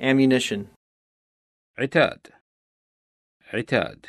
ammunition. عتاد عتاد